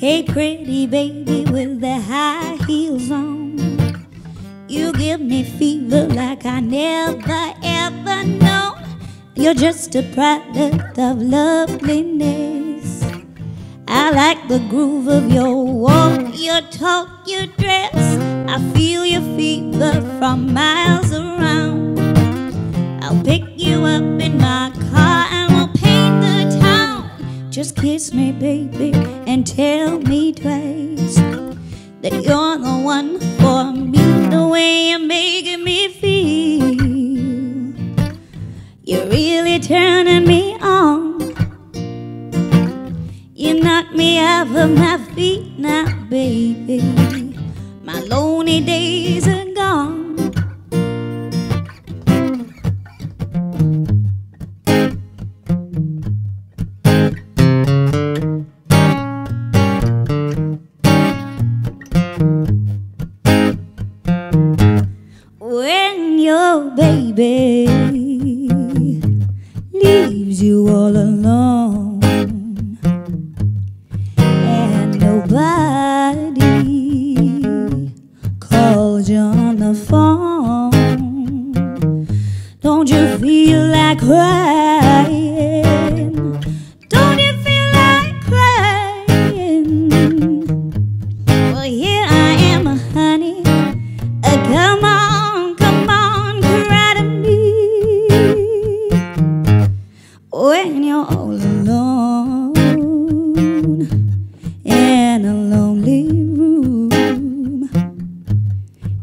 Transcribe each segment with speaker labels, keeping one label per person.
Speaker 1: Hey, pretty baby with the high heels on. You give me fever like I never ever known. You're just a product of loveliness. I like the groove of your walk, your talk, your dress. I feel your fever from miles around. I'll pick you up in my Just kiss me, baby, and tell me twice that you're the one for me. The way you're making me feel, you're really turning me on. You knock me off of my feet now, baby. My lonely days Baby leaves you all alone and nobody calls you on the phone, don't you feel like crying? When you're all alone in a lonely room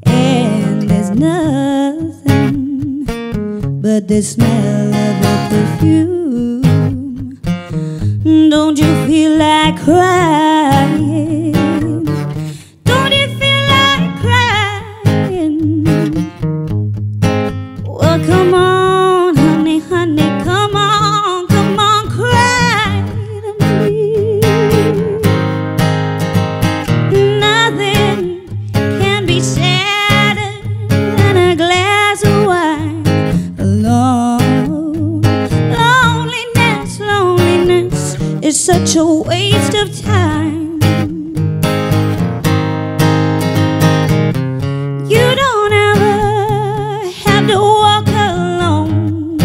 Speaker 1: and there's nothing but the smell of a perfume. Don't you feel like crying? Is such a waste of time. You don't ever have to walk alone.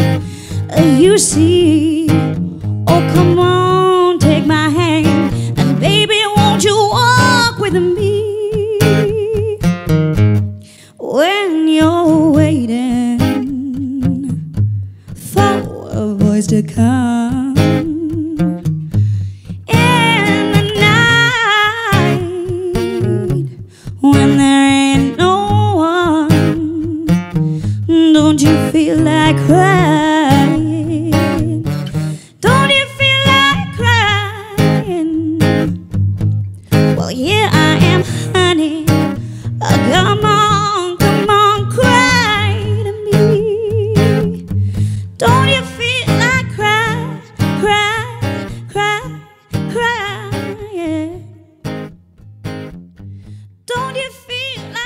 Speaker 1: You see, oh come on, take my hand, and baby, won't you walk with me when you're waiting for a voice to come when there ain't no one. Don't you feel like crying? Don't you feel like crying? Well, here I am, honey. Uh, come on, come on, cry to me. Don't you How do you feel